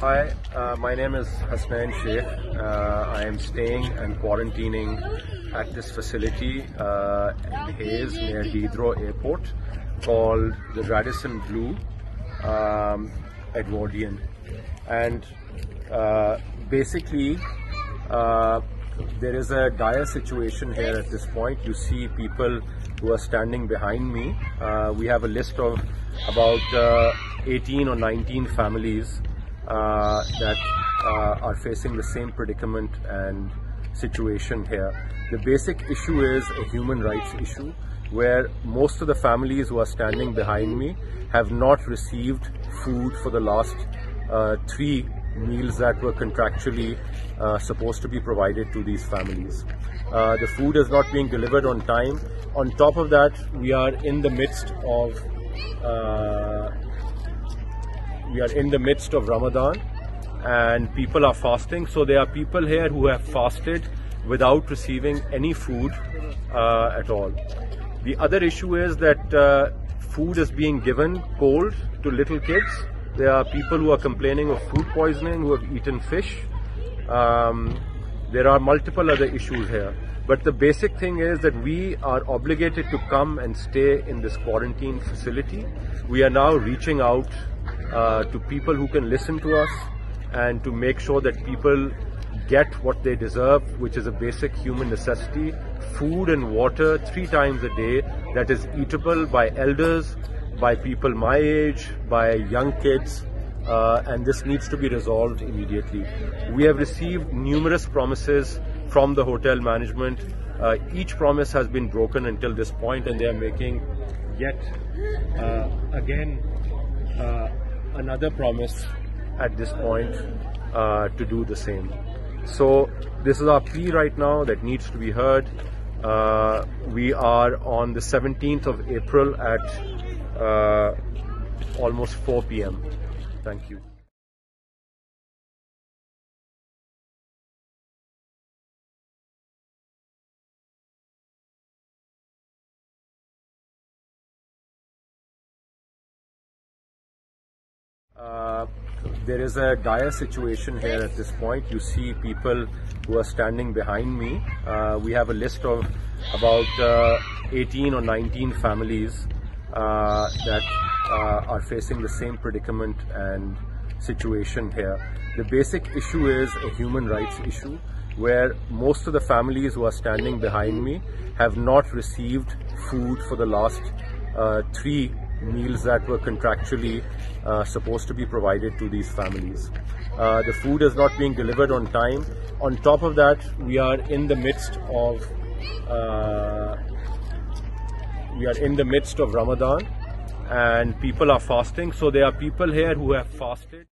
Hi, uh, my name is Hasnain Sheikh. Uh, I am staying and quarantining at this facility uh, in Hayes near Heathrow Airport called the Radisson Blu um, Edwardian. And uh, basically, uh, there is a dire situation here at this point. You see people who are standing behind me. Uh, we have a list of about uh, 18 or 19 families uh, that uh, are facing the same predicament and situation here. The basic issue is a human rights issue where most of the families who are standing behind me have not received food for the last uh, three meals that were contractually uh, supposed to be provided to these families. Uh, the food is not being delivered on time. On top of that, we are in the midst of uh, we are in the midst of Ramadan and people are fasting. So there are people here who have fasted without receiving any food uh, at all. The other issue is that uh, food is being given cold to little kids. There are people who are complaining of food poisoning who have eaten fish. Um, there are multiple other issues here. But the basic thing is that we are obligated to come and stay in this quarantine facility. We are now reaching out uh, to people who can listen to us and to make sure that people get what they deserve, which is a basic human necessity, food and water three times a day that is eatable by elders, by people my age, by young kids, uh, and this needs to be resolved immediately. We have received numerous promises from the hotel management. Uh, each promise has been broken until this point, and they are making yet uh, again uh, another promise at this point uh, to do the same. So this is our plea right now that needs to be heard. Uh, we are on the 17th of April at uh, almost 4 p.m. Thank you. Uh, there is a dire situation here at this point. You see people who are standing behind me. Uh, we have a list of about uh, 18 or 19 families uh, that uh, are facing the same predicament and situation here. The basic issue is a human rights issue where most of the families who are standing behind me have not received food for the last three meals that were contractually uh, supposed to be provided to these families. Uh, the food is not being delivered on time. On top of that, we are in the midst of uh, we are in the midst of Ramadan, and people are fasting. So there are people here who have fasted.